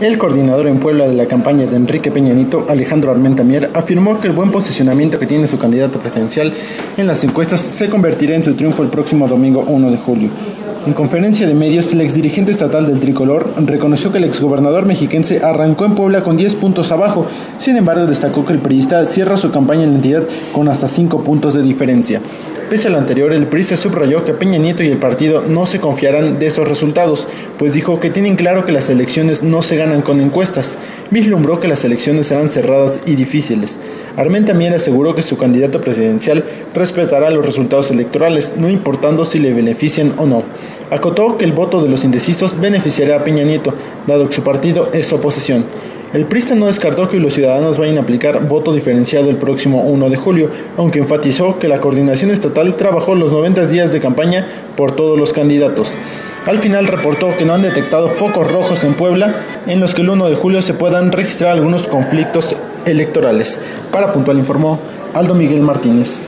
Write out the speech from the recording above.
El coordinador en Puebla de la campaña de Enrique Peña Nieto, Alejandro Armenta Mier, afirmó que el buen posicionamiento que tiene su candidato presidencial en las encuestas se convertirá en su triunfo el próximo domingo 1 de julio. En conferencia de medios, el exdirigente estatal del tricolor reconoció que el exgobernador mexiquense arrancó en Puebla con 10 puntos abajo, sin embargo destacó que el priista cierra su campaña en la entidad con hasta 5 puntos de diferencia. Pese a lo anterior, el PRI se subrayó que Peña Nieto y el partido no se confiarán de esos resultados, pues dijo que tienen claro que las elecciones no se ganan con encuestas. Vislumbró que las elecciones serán cerradas y difíciles. Armen también aseguró que su candidato presidencial respetará los resultados electorales, no importando si le benefician o no. Acotó que el voto de los indecisos beneficiará a Peña Nieto, dado que su partido es oposición. El PRISTA no descartó que los ciudadanos vayan a aplicar voto diferenciado el próximo 1 de julio, aunque enfatizó que la coordinación estatal trabajó los 90 días de campaña por todos los candidatos. Al final reportó que no han detectado focos rojos en Puebla en los que el 1 de julio se puedan registrar algunos conflictos electorales. Para Puntual informó Aldo Miguel Martínez.